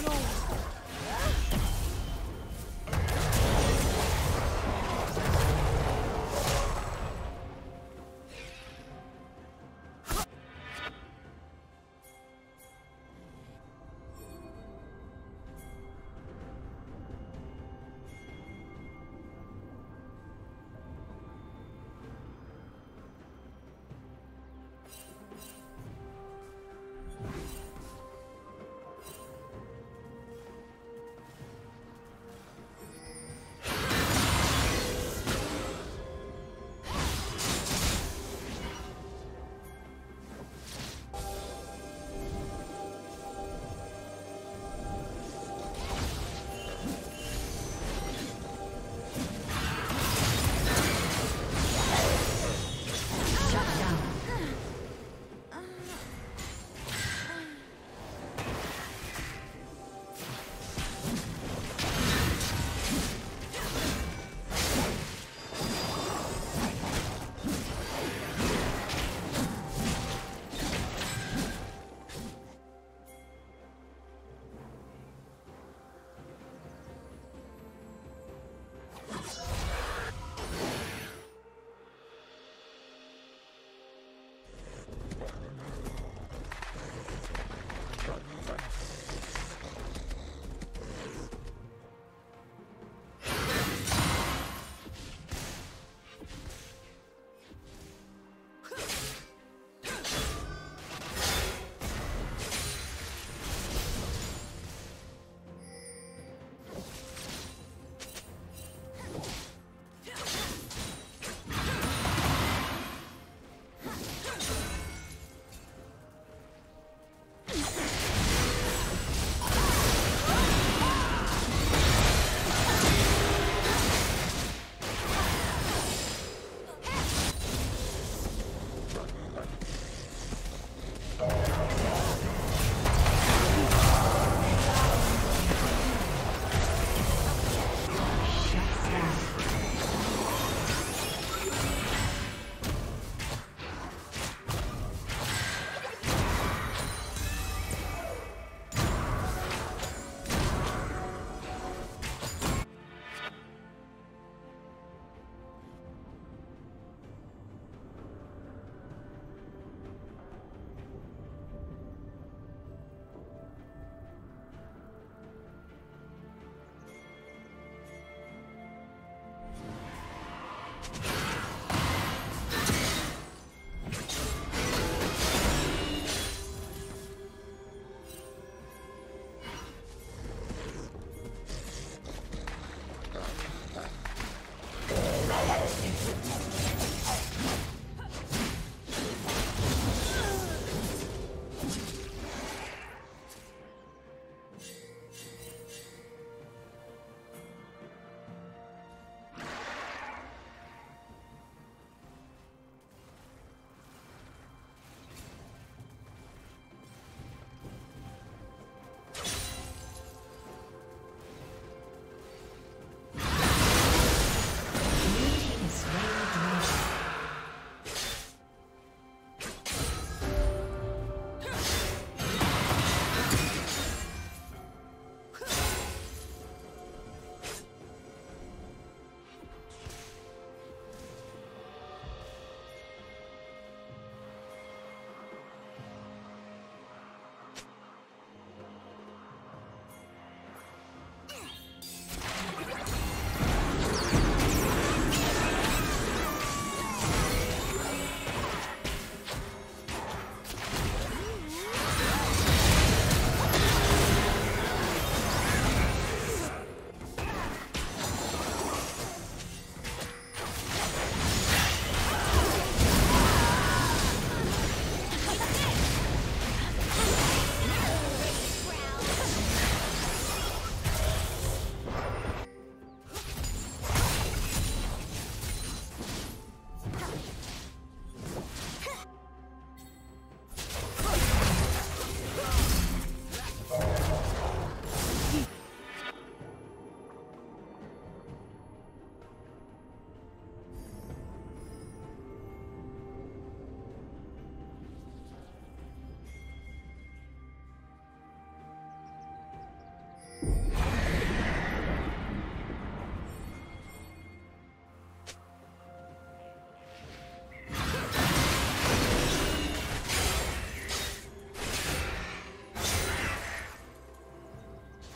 down.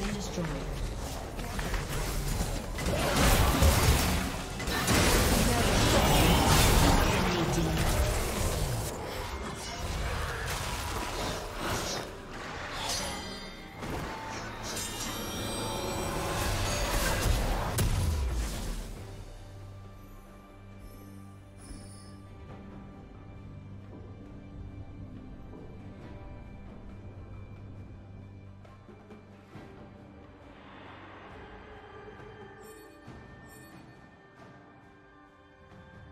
Been destroyed.